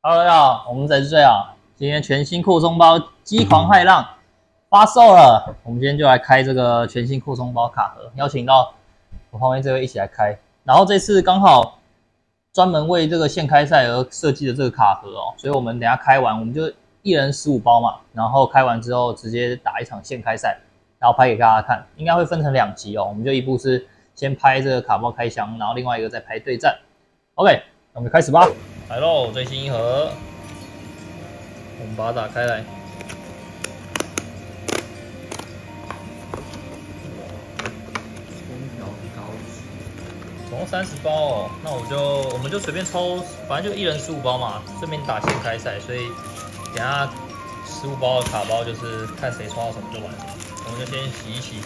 Hello，大家好，我们在这啊，今天全新扩充包激狂骇浪发售了，我们今天就来开这个全新扩充包卡盒，邀请到我旁边这位一起来开。然后这次刚好专门为这个现开赛而设计的这个卡盒哦，所以我们等下开完，我们就一人十五包嘛，然后开完之后直接打一场现开赛，然后拍给大家看，应该会分成两集哦，我们就一部是先拍这个卡包开箱，然后另外一个再拍对战。OK，那我们开始吧。来喽，最新一盒，我们把它打开来。空调高级，总共三十包哦，那我就我们就随便抽，反正就一人十五包嘛，顺便打现开赛，所以等下十五包的卡包就是看谁抽到什么就完了。我们就先洗一洗。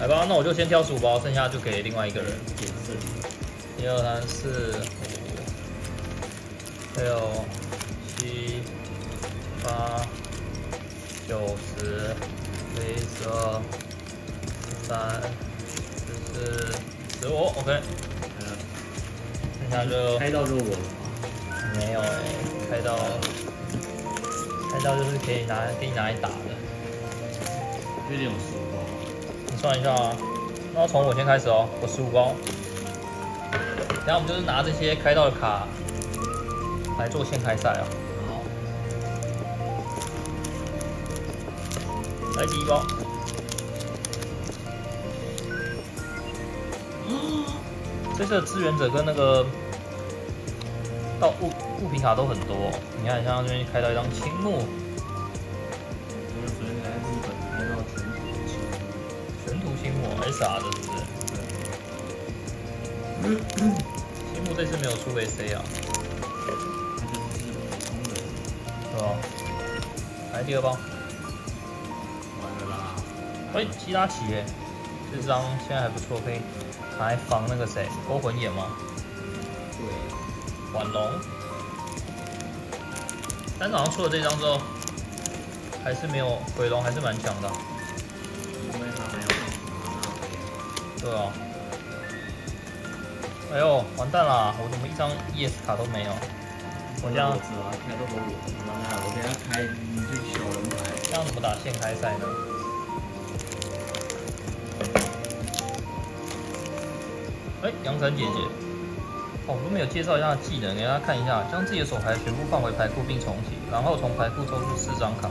来吧，那我就先挑十五包，剩下就给另外一个人。一二三四五六七八九十十一十二十三十四十五，OK，嗯，剩下就开到就我了嘛，没有哎、开到开到就是可以拿可以拿来打的，有十五包吗？你算一下啊。那从我先开始哦，我十五包。然后我们就是拿这些开到的卡来做现开赛啊。好，来第一包。这次的支援者跟那个到物物品卡都很多哦、你看，像这边开到一张青木图青木 SR 的，是不是？青木这次没有出 AC 啊，是吧？来第二包，完了啦，哎，基拉奇耶，这张现在还不错，可以拿来防那个谁勾魂眼吗？对，晚龙，但是好像出了这张之后，还是没有鬼龙，还是蛮强的。啊，哎呦，完蛋啦！我怎么一张 ES 卡都没有？我这样我知道，开到都我，完了，我等下开你去小人牌，这样怎么打现开赛呢？哎，阳伞姐姐，哦，我都没有介绍一下技能，给大家看一下，将自己的手牌全部放回牌库并重启，然后从牌库抽出四张卡，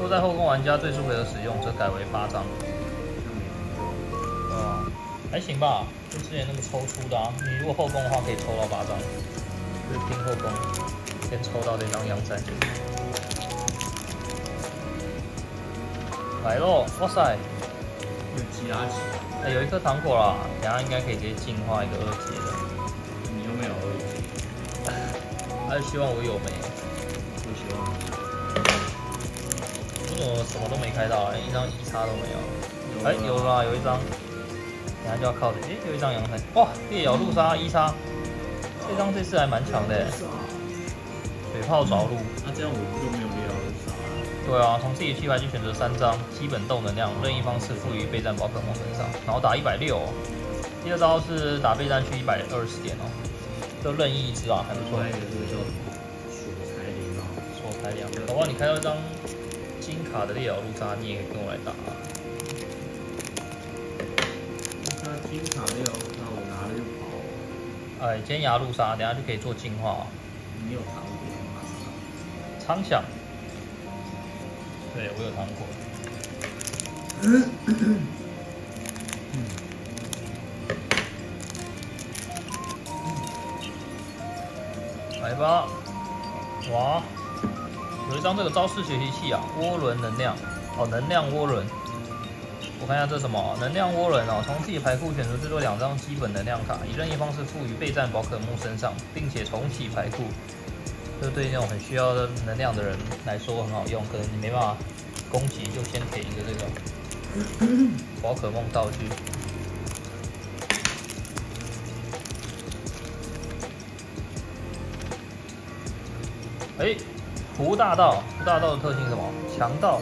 若在后宫玩家最速回合使用，则改为八张。还行吧，就之前那么抽出的啊。你如果后宫的话，可以抽到八张，就是拼后宫，先抽到这张阳伞姐姐。来喽，哇塞！有其他钱，哎，有一颗糖果啦，等下应该可以直接进化一个二阶的。你又没有而已，还是希望我有没？不希望你我怎么什么都没开到，连一张一叉都没有？哎，有啦，有一张，等下就要靠着。哎，又一张阳台，哇，烈咬路杀一杀，这张这次还蛮强的，水炮着陆。那这样我就没有烈咬陆杀了。对啊，从自己的弃牌区选择三张，基本动能量，任意方式赋予备战宝可梦身上，然后打一百六。第二招是打备战区一百二十点哦，就任意一只啊，还不错另外。一个这个叫什么？锁财灵啊，说开两个，好吧，你开到一张金卡的烈咬路杀，你也可以跟我来打啊。那金卡六，那我拿了就跑。哎，尖牙路杀，等下就可以做进化、啊。你有糖果吗？苍响，对我有糖果。来吧，哇，有一张这个招式学习器啊，涡轮能量，哦，能量涡轮。我看一下这什么，能量涡轮哦，从自己牌库选出最多两张基本能量卡，以任意方式赋予备战宝可梦身上，并且重启牌库。这对那种很需要的能量的人来说很好用，可能你没办法攻击，就先给一个这个宝可梦道具。哎，胡大道，胡大道的特性是什么？强盗，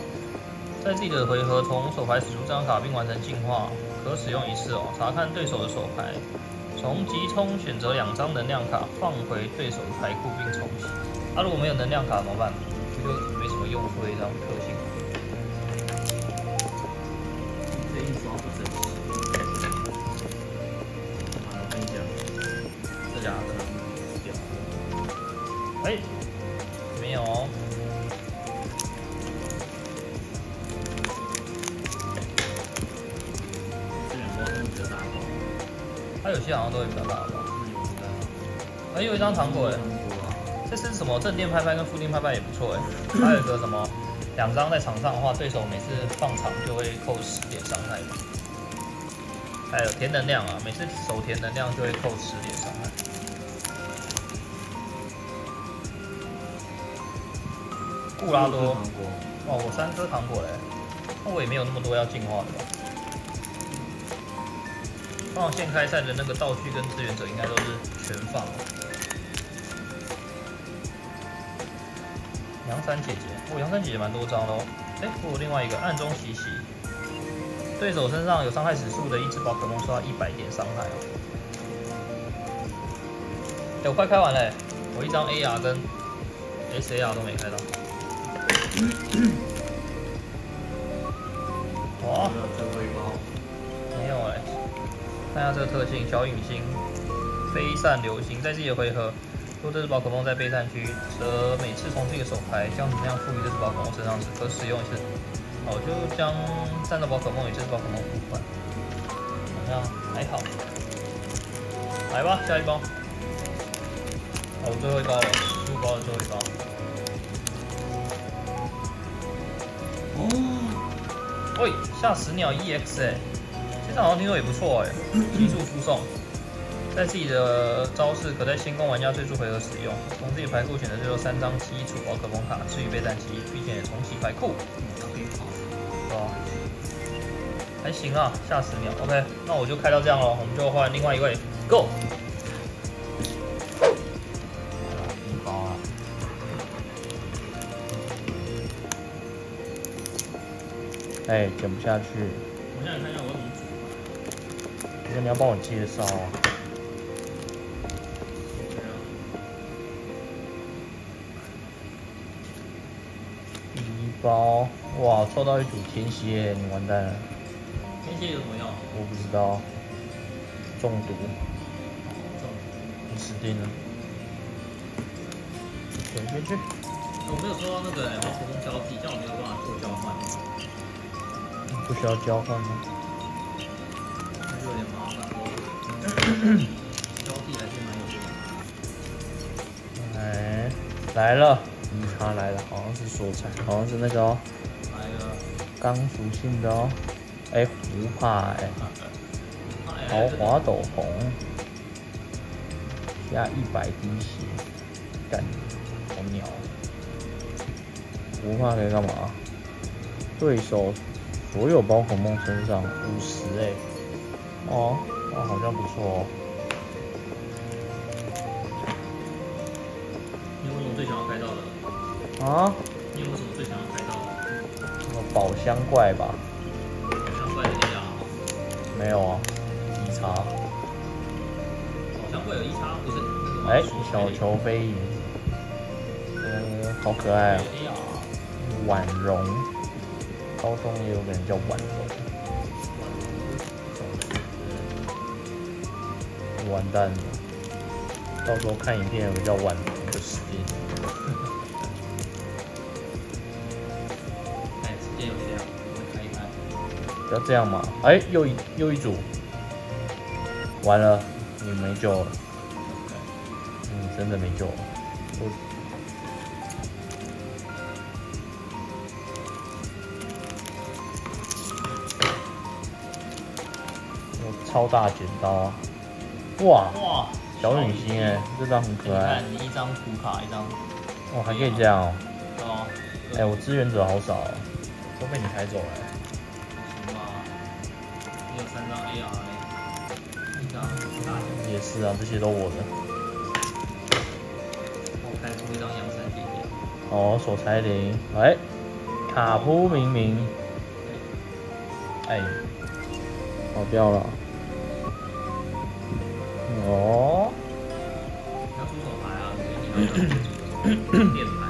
在自己的回合从手牌使出这张卡并完成进化，可使用一次哦。查看对手的手牌，从急冲选择两张能量卡，放回对手的牌库并重洗。啊、如果没有能量卡怎么办？这就没什么用处的一张特性。它有些好像都会比较大吧。那有的。还有一张糖果哎，这是什么正电拍拍跟负电拍拍也不错哎。还有一个什么，两张在场上的话，对手每次放场就会扣十点伤害。还有填能量啊，每次手填能量就会扣十点伤害。布拉多，糖果，哦，我三颗糖果嘞，那我也没有那么多要进化的吧。放线开赛的那个道具跟支援者应该都是全放。杨三姐姐，哦，杨三姐姐蛮多张的哦。哎，我另外一个暗中袭击，对手身上有伤害指数的一只宝可梦受到一百点伤害哦。哎，我快开完嘞，我一张 AR 跟 SAR 都没开到。哇，看一下这个特性，小影星，飞散流星，在自己的回合，如果这只宝可梦在备战区，则每次从自己的手牌将能量赋予这只宝可梦身上时，可使用一次。好，就将战斗宝可梦与这只宝可梦互换，好像还好。来吧，下一包。哦，最后一包了，十五包的最后一包。哦，喂，吓死鸟 EX 哎、这好像听说也不错哎、急速输送，在自己的招式可在先攻玩家最初回合使用，从自己牌库选择最多三张基础宝可梦卡置于备战期，并且重启牌库，还行啊，吓死鸟。OK，那我就开到这样咯，我们就换另外一位，Go。哎，剪不下去，我现在看一下我怎么你要帮我介绍一包，哇，抽到一组天蝎，你完蛋了，天蝎有什么用？我不知道，中毒，你死定了。点进去，我没有收到那个宝可梦交替，这样我没有办法做交换，不需要交换吗？有点麻烦咯。交替还是蛮有用的。哎，来了，一卡来了，好像是索彩，好像是那个哦，来了。刚属性的哦。哎，胡帕哎，豪华斗篷，加一百滴血，干，好鸟啊。胡帕可以干嘛？对手所有宝可梦身上五十哎，哦，哦，好像不错哦。你有什么最想要开到的？啊，你有什么最想要开到的？什么宝箱怪吧？宝箱怪的 AR，没有啊，一叉。宝箱怪有一叉，不是哎，小球飞影，呃，好可爱啊婉容，高中也有个人叫婉容，完蛋了，到时候看影片有个叫婉容就死。哎，时间有限啊，我们开一开。不要这样嘛！哎，又一又一组，完了，你没救了，你真的没救了。我我超大剪刀！哇，哇，小女星哎、这张很可爱。你看，你一张图卡，一张哇，还可以这样哦、哦，哎、我支援者好少、哦，都被你抬走了、行吧？你有三张 AR 嘞，一张大的，也是啊，这些都我的。我开出一张阳山姐姐，哦，手裁铃，哎，卡扑明明，哎，跑掉了。哦，要出手牌啊，所以你要出手电牌，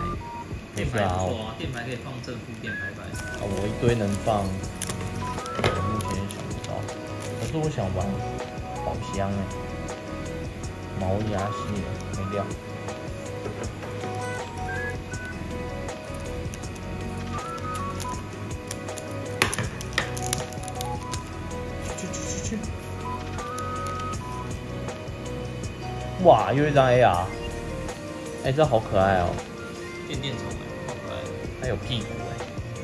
电牌不错啊，电牌可以放正负电牌牌。啊，我一堆能放，我目前想不到。可是我想玩宝箱哎，毛牙系没掉。哇，又一张 AR，哎、这好可爱哦，电电虫哎，好可爱，还有屁股哎，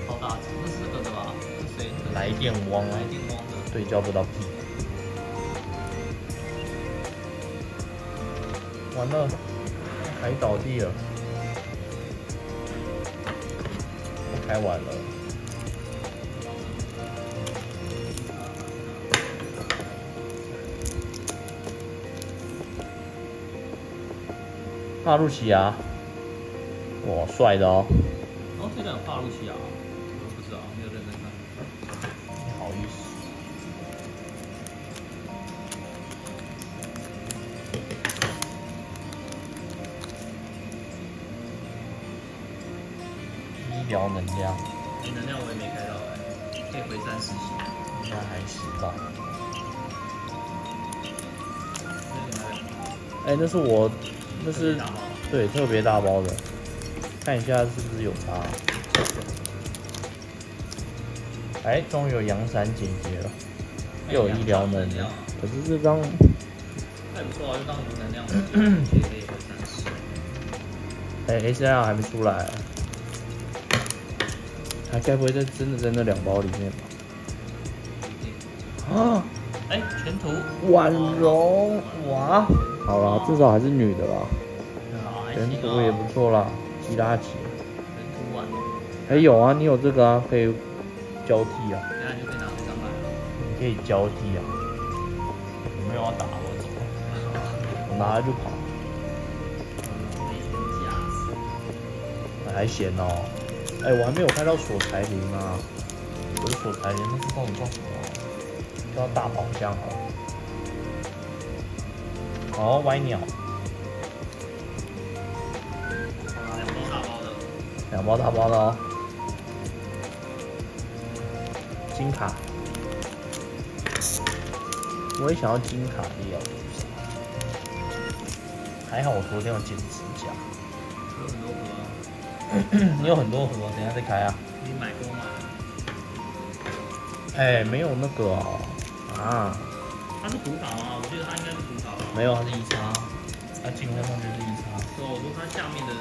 好大只，那是那个的吧？是谁？来电汪啊来，电光的。对焦不到屁股。完了，还倒地了，我开完了。纳入奇亚，哇，帅的哦！哦，这个有帕路西亚，我不知道，没有认真看。不好意思。医疗能量你能量我也没开到哎，可以回三十血。应该还行吧？哎、那是我，那是对特别大包的，看一下是不是有差。哎、终于有阳伞姐姐了，又有医疗能量。可是这张那也不错啊，就当无能量，也可以。哎、S L 还没出来，还该不会在真的在那两包里面吧？啊，哎，全图婉容，哇，好啦，至少还是女的啦，好，还全行图也不错啦，基拉奇。人图完，还、有啊，你有这个啊，可以交替啊，等下就可以拿这张来了。你可以交替啊。有没有要打我走？我拿了就跑，还闲哦。哎、我还没有开到锁财铃啊，不是锁财铃，那是到底叫什么啊？叫大宝箱好了。哦，歪鸟，两包大包的，两包大包的哦。金卡，我也想要金卡的哦。还好我昨天有剪指甲。有很多盒，你有很多盒，等下再开啊。你买过吗。哎、没有那个哦，啊，它是图卡吗？我觉得它应该是图卡吧。没有，它是一叉，它进化上就是一叉。对，我说它下面的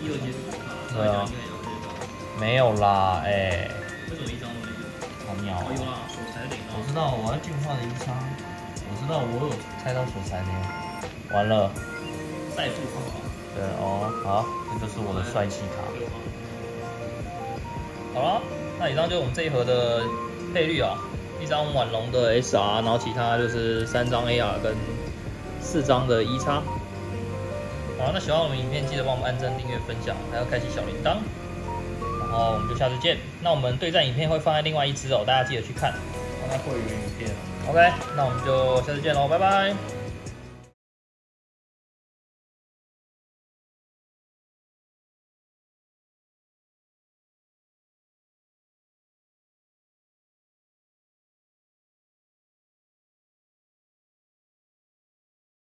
一二阶是图，对啊上一应该有这个。没有啦，哎、为什么一张都没有？好鸟、哦，有啦，手才领哦。我知道我要进化的一叉，我知道我有猜到所才灵。完了，赛速框框。对哦，好，这就是我的帅气卡。好了，那以上就是我们这一盒的配率啊，一张婉龙的 SR，然后其他就是三张 AR 跟四张的一叉。好了，那喜欢我们影片记得帮我们按赞、订阅、分享，还要开启小铃铛。然后我们就下次见。那我们对战影片会放在另外一支哦，大家记得去看。会员影片。OK，那我们就下次见喽，拜拜。